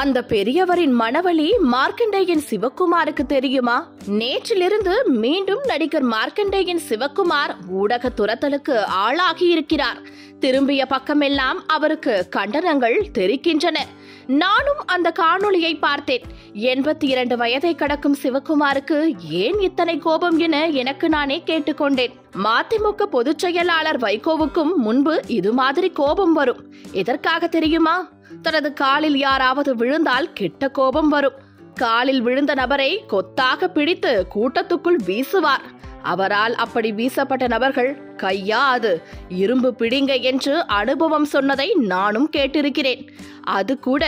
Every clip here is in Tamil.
அந்த பெரியவரின் மனவழி மார்க்கண்டேயன் சிவக்குமாருக்கு தெரியுமா? நேற்றிலிருந்து மீண்டும் நடிகர் மார்க்கண்டேயன் சிவக்குமார் ஊடக துரத்தலுக்கு ஆளாகி இருக்கிறார் திரும்பிய பக்கமெல்லாம் அவருக்கு கண்டனங்கள் தெரிக்கின்றன நானும் அந்த காணொளியை பார்த்தேன். எண்பத்தி இரண்டு வயதை கடக்கும் சிவக்குமாருக்கு ஏன் இத்தனை கோபம் என எனக்கு நானே கேட்டுக்கொண்டேன். மதிமுக பொதுச் செயலாளர் வைகோவுக்கும் முன்பு இது மாதிரி கோபம் வரும். எதற்காக தெரியுமா? தனது காலில் யாராவது விழுந்தால் கெட்ட கோபம் வரும். காலில் விழுந்த நபரை கொத்தாக பிடித்து கூட்டத்துக்குள் வீசுவார். அவரால் அப்படி வீசப்பட்ட நபர்கள் கையா அது இரும்பு பிடிங்க என்று அனுபவம் சொன்னதை நானும் கேட்டிருக்கிறேன். அது கூட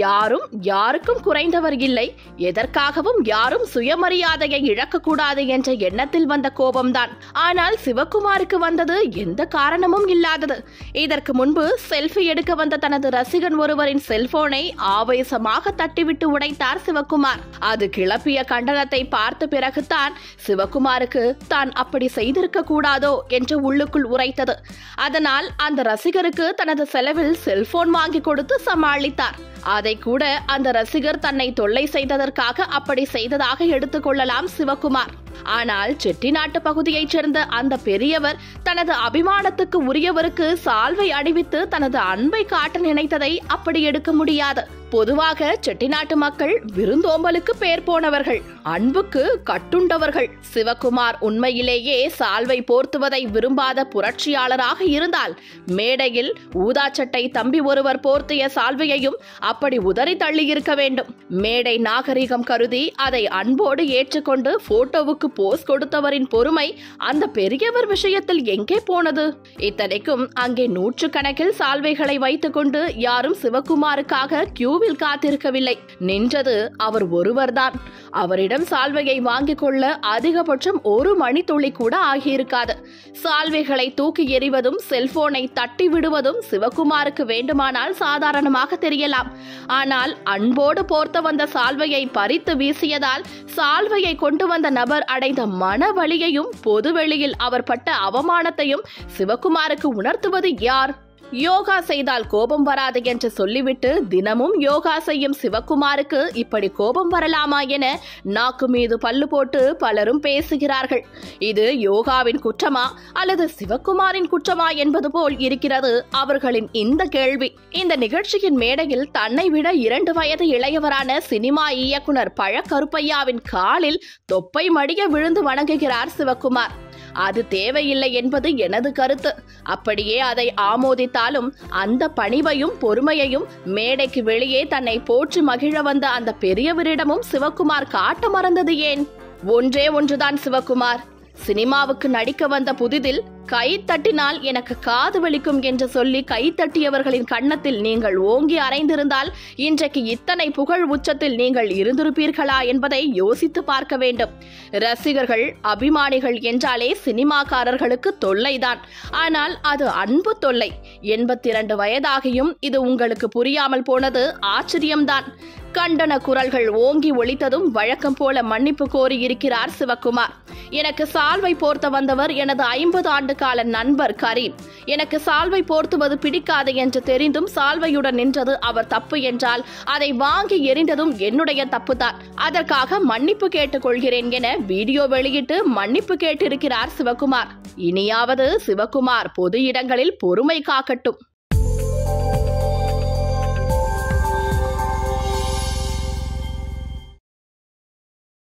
யாரும் யாருக்கும் குறைந்தவர் இல்லை. எதற்காகவும் யாரும் சுயமரியாதையை இழக்கக்கூடாது என்ற எண்ணத்தில் வந்த கோபம்தான். ஆனால் சிவகுமாருக்கு வந்தது எந்த காரணமும் இல்லாதது. இதற்கு முன்பு செல்ஃபி எடுக்க வந்த தனது ரசிகன் ஒருவரின் செல்போனை ஆவேசமாக தட்டிவிட்டு உடைத்தார் சிவகுமார். அது கிளப்பிய கண்டனத்தை பார்த்த பிறகுதான் சிவகுமாருக்கு தான் அப்படி செய்திருக்க கூடாதோ என்று உள்ளுக்குள் உரைத்தது. அதனால் அந்த ரசிகருக்கு தனது செலவில் செல்போன் வாங்கி கொடுத்து சமாளித்தார். அதை கூட அந்த ரசிகர் தன்னை தொல்லை செய்ததற்காக அப்படி செய்ததாக எடுத்துக்கொள்ளலாம் சிவகுமார். ஆனால் செட்டிநாட்டு பகுதியைச் சேர்ந்த அந்த பெரியவர் தனது அபிமானத்துக்கு உரியவருக்கு சால்வை அணிவித்து தனது அன்பை காட்ட நினைத்ததை அப்படி எடுக்க முடியாது. பொதுவாக செட்டிநாட்டு மக்கள் விருந்தோம்பலுக்கு பெயர் போனவர்கள் அன்புக்கு கட்டுண்டவர்கள். சிவகுமார் உண்மையிலேயே சால்வை போர்த்துவதை விரும்பாத புரட்சியாளராக இருந்தால் மேடையில் ஊதாச்சட்டை தம்பி ஒருவர் போர்த்திய சால்வையையும் அப்படி உதறி தள்ளியிருக்க வேண்டும். மேடை நாகரிகம் கருதி அதை அன்போடு ஏற்றுக்கொண்டு போட்டோவுக்கு போஸ் கொடுத்தவரின் பொறுமை அந்த பெரியவர் விஷயத்தில் எங்கே போனது? இத்தனைக்கும் அங்கே நூற்றுக்கணக்கில் சால்வைகளை வைத்துக்கொண்டு யாரும் சிவகுமாருக்காக கியூவில் காத்திருக்கவில்லை. நின்றது அவர் ஒருவர்தான். அவரிடம் சால்வையை வாங்கிக் கொள்ள அதிகபட்சம் ஒரு மணித்துளி கூட ஆகியிருக்காது. சால்வைகளை தூக்கி எறிவதும் செல்போனை தட்டி விடுவதும் சிவகுமாருக்கு வேண்டுமானால் சாதாரணமாக தெரியலாம். ஆனால் அன்போடு போர்த்த வந்த சால்வையை பறித்து வீசியதால் சால்வையை கொண்டு வந்த நபர் அடைந்த மன வழியையும் பொதுவெளியில் அவர் பட்ட அவமானத்தையும் சிவகுமாருக்கு உணர்த்துவது யார்? யோகா செய்தால் கோபம் வராது என்று சொல்லிவிட்டு தினமும் யோகா செய்யும் சிவக்குமாருக்கு இப்படி கோபம் வரலாமா என நாக்கு மீது பல்லு போட்டு பலரும் பேசுகிறார்கள். இது யோகாவின் குற்றமா அல்லது சிவக்குமாரின் குற்றமா என்பது போல் இருக்கிறது அவர்களின் இந்த கேள்வி. இந்த நிகழ்ச்சியின் மேடையில் தன்னை விட இரண்டு வயது இளையவரான சினிமா இயக்குனர் பழக்கருப்பையாவின் காலில் தொப்பை மடிய விழுந்து வணங்குகிறார் சிவக்குமார் அது தேவையில்லை என்பது எனது கருத்து. அப்படியே அதை ஆமோதித்தாலும் அந்த பணிவையும் பொறுமையையும் மேடைக்கு வெளியே தன்னை போற்றி மகிழ வந்த அந்த பெரியவரிடமும் சிவகுமார் காட்ட மறந்தது ஏன்? ஒன்றே ஒன்றுதான் சிவகுமார். சினிமாவுக்கு நடிக்க வந்த புதிதில் கை தட்டினால் எனக்கு காது வலிக்கும் என்று சொல்லி கை தட்டியவர்களின் கன்னத்தில் நீங்கள் ஓங்கி அறைந்திருந்தால் இன்றைக்கு இத்தனை புகழ் உச்சத்தில் நீங்கள் இருந்திருப்பீர்களா என்பதை யோசித்து பார்க்க வேண்டும். ரசிகர்கள் அபிமானிகள் என்றாலே சினிமாக்காரர்களுக்கு தொல்லைதான். ஆனால் அது அன்பு தொல்லை. எண்பத்தி இரண்டு வயதாகியும் இது உங்களுக்கு புரியாமல் போனது ஆச்சரியம்தான். கண்டன குரல்கள் ஓங்கி ஒழித்ததும் வழக்கம் போல மன்னிப்பு கோரியிருக்கிறார் சிவக்குமார். எனக்கு சால்வை போர்த்த வந்தவர் எனது ஐம்பது ஆண்டு கால நண்பர் கரீம். எனக்கு சால்வை போர்த்துவது பிடிக்காது என்று தெரிந்தும் சால்வையுடன் நின்றது அவர் தப்பு என்றால் அதை வாங்கி எறிந்ததும் என்னுடைய தப்புதான். அதற்காக மன்னிப்பு கேட்டுக் கொள்கிறேன் என வீடியோ வெளியிட்டு மன்னிப்பு கேட்டிருக்கிறார் சிவகுமார். இனியாவது சிவகுமார் பொது இடங்களில் பொறுமை காக்கட்டும்.